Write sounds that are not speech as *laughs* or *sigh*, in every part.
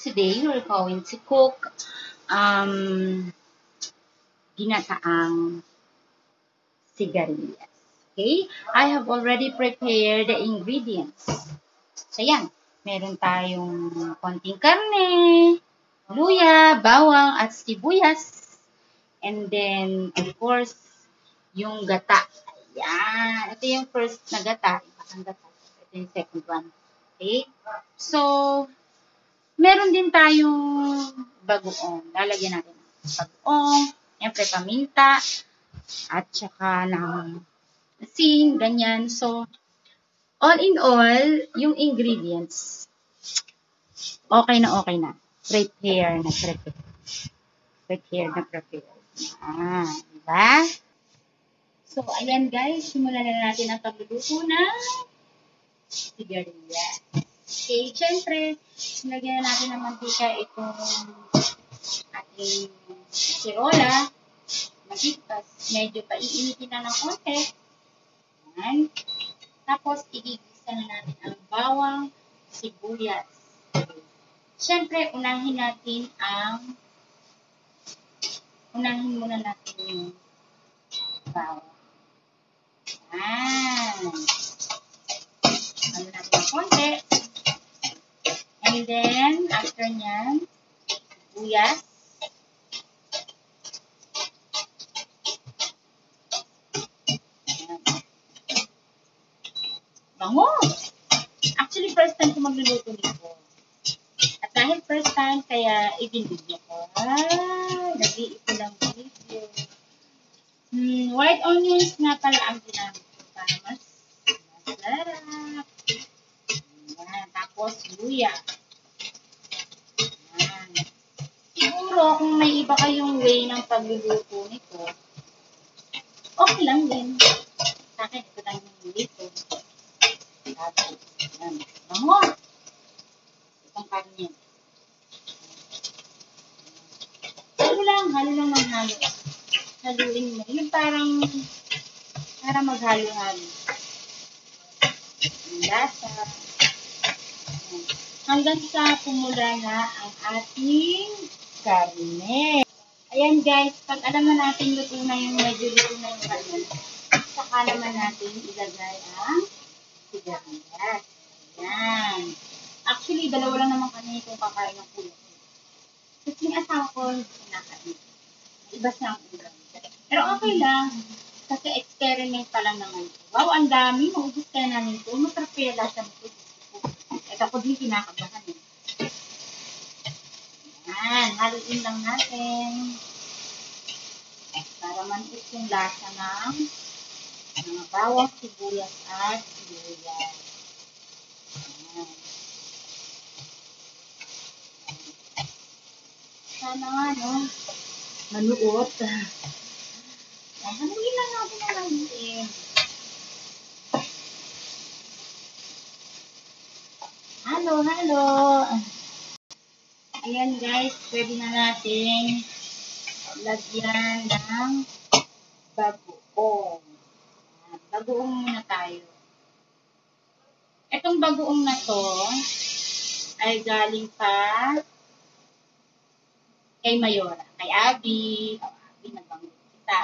Today, we're going to cook um, ginataang sigarilyas. Okay? I have already prepared the ingredients. So, yan. Meron tayong konting karne, luya, bawang, at sibuyas. And then, of course, yung gata. Yan. Ito yung first na gata. Ang gata. Ito yung second one. Okay? So, meron din tayong bagoong. Lalagyan natin ng bagoong, siyempre paminta, at saka ng asin, ganyan. So, all in all, yung ingredients, okay na okay na. Prepare na prepare. Prepare na prepare. Ah, diba? So, ayan guys, simulan na natin ang pagluluto ng sigarilyas. Okay, syempre, nilagyan na natin ng mantika itong ating sirola. Magigpas, medyo paiinitin na ng konti. Yan. Tapos, igigisa na natin ang bawang, sibuyas. Syempre, unahin natin ang unahin muna natin yung bawang. Yan. Ano natin ng konti. And then, after nyan, sibuyas. Bango! Actually, first time ko magluluto nito. At dahil first time, kaya i-video ko. Ah, nag-iipo lang video. Hmm, white onions nga pala ang ginamit ko para mas masarap. Ayan, tapos luya. Ayan. Siguro, kung may iba kayong way ng pagluluto nito, okay lang din. Sa akin, ito lang yung dito. Tapos, ayan. Bango! Itong karne. Halo lang, halo lang ng halo. Haluin mo. Yung parang, para maghalo-halo. Ang lasa. Hanggang sa pumula na ang ating karne. Ayan guys, pag alam na natin luto na yung medyo luto na yung karne, saka naman natin ilagay ang sigarilyas. Ayan. Actually, dalawa lang naman kami kung kakain ng kulo. Kasi yung asawa ko, kinakain. Iba siya ang ulam. Pero okay lang. Kasi experiment pa lang naman ito. Wow, ang dami. Maubos kaya namin ito. Masarap kaya lasa nito. At ako din kinakabahan eh. Haluin lang natin. Para manipis yung lasa ng mga bawang, sibuyas at sibuyas. Sana nga, no? Manuot. Yan. Haluin lang natin ang haluin. Halo, halo. Ayan guys, pwede na natin lagyan ng bagoong. Bagoong muna tayo. Itong bagoong na to ay galing pa kay Mayora, kay Abby. O, Abby, nagbanggit kita.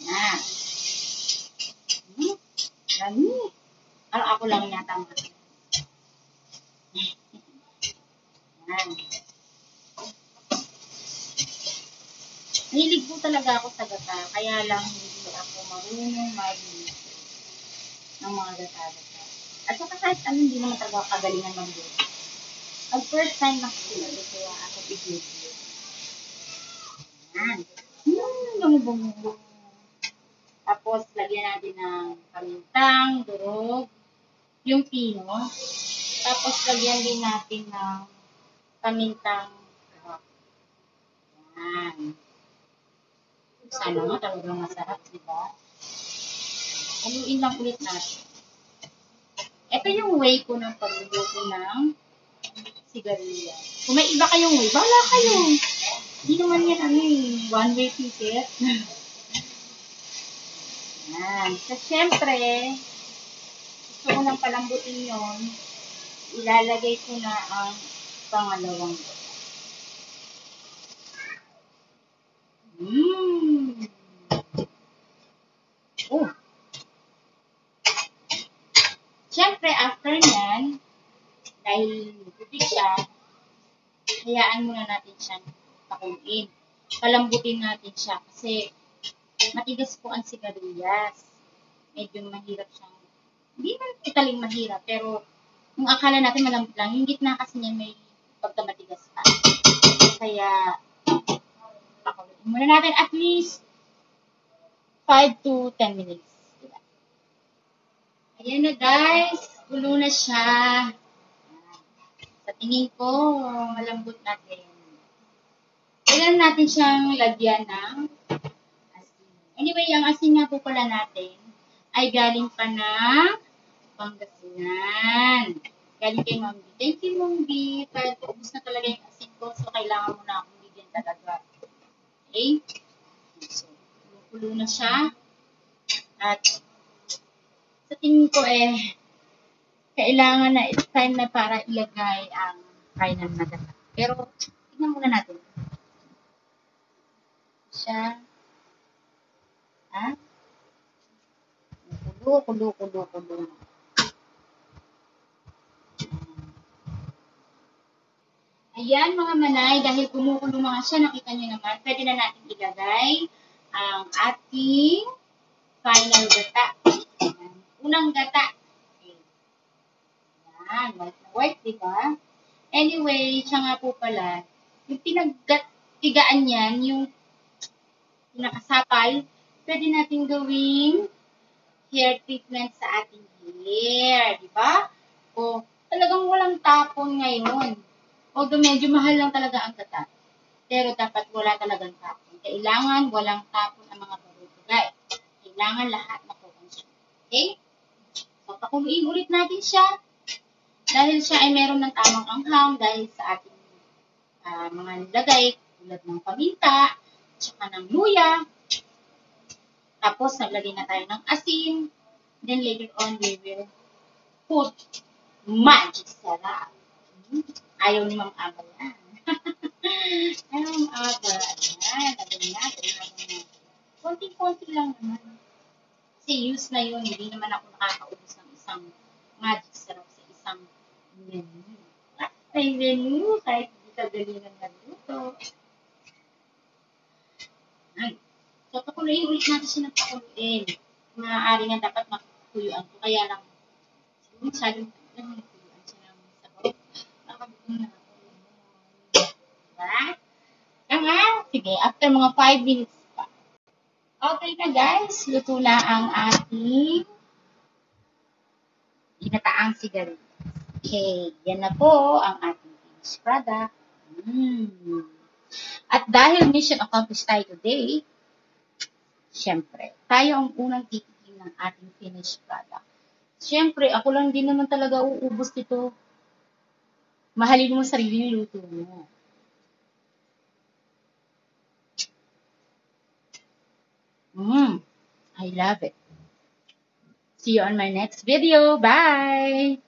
Ayan. Hmm, dami. Ano ako lang yata ang Yan. Mahilig po talaga ako sa gata, kaya lang hindi ako marunong mag ng mga gata-gata. At saka kahit ano, hindi naman talaga ako kagalingan magluto. Pag first time na ko kaya ako i-video. Yan. Hmm, bango-bango. Tapos, lagyan natin ng pamintang, durog, yung pino. Tapos, lagyan din natin ng pamintang rock. Yan. Sana nga talagang masarap, di ba? Haluin lang ulit natin. Ito yung way ko ng pagluluto ng sigarilya. Kung may iba kayong way, bala kayo. Hindi naman yan ano eh, one way ticket. *laughs* Yan. So, syempre, gusto ko nang palambutin yon ilalagay ko na ang pangalawang gata. Mmm. Oh. Siyempre, after nyan, dahil puti siya, hayaan muna natin siyang pakuluin. Palambutin natin siya kasi matigas po ang sigarilyas. Medyo mahirap siyang, hindi man totaling mahirap, pero kung akala natin malambot lang, yung gitna kasi niya may pagkamatigas pa. Kaya, pakuluin muna natin at least 5 to 10 minutes. Ayan na guys, gulo na siya. Sa tingin ko, malambot natin. Kailan natin siyang lagyan ng asin. Anyway, ang asin nga po pala natin ay galing pa ng Pangasinan. Galing kay Ma'am B. Thank you, Ma'am B. Kahit ubus na talaga yung asin ko, so kailangan mo na akong bigyan talaga. Okay? So, kumukulo na siya. At sa tingin ko eh, kailangan na it's time na para ilagay ang final na data. Pero, tignan muna natin. Siya. Ha? Kulo, kulo, kulo, kulo. Ayan mga manay, dahil kumukulo mga siya, nakita nyo naman, pwede na natin ilagay ang ating final gata. Unang gata. Okay. Ayan, white na white, di ba? Anyway, siya nga po pala, yung pinagtigaan niyan, yung pinakasapal, pwede natin gawing hair treatment sa ating hair, di ba? O talagang walang tapon ngayon. Although medyo mahal lang talaga ang gata. Pero dapat wala talagang tapon. Kailangan walang tapon ang mga produkto, guys. Kailangan lahat makukonsume. Okay? So, pakuluin ulit natin siya. Dahil siya ay meron ng tamang anghang dahil sa ating uh, mga nilagay tulad ng paminta, tsaka ng luya. Tapos, naglagay na tayo ng asin. Then, later on, we will put magic sarap. Hmm? Ayaw ni Ma'am Aba yan. *laughs* Ayaw Ma'am Aba. Ayan, lagyan natin. Konti-konti lang naman. Kasi use na yun. Hindi naman ako nakakaubos ng isang magic syrup sa isang menu. At may menu kahit hindi ka galingan nagluto. Ay. So, pakuluin ulit natin siya ng pakuluin. Maaari nga dapat makuyuan ko. Kaya lang, siguro masyadong lang Diba? Tama? Sige, after mga 5 minutes. Okay na guys, luto na ang ating ginataang sigarilyas. Okay, yan na po ang ating finished product. Mm. At dahil mission accomplished tayo today, syempre, tayo ang unang titikin ng ating finished product. Syempre, ako lang din naman talaga uubos dito mahalin mo sarili yung luto mo. Mmm, I love it. See you on my next video. Bye!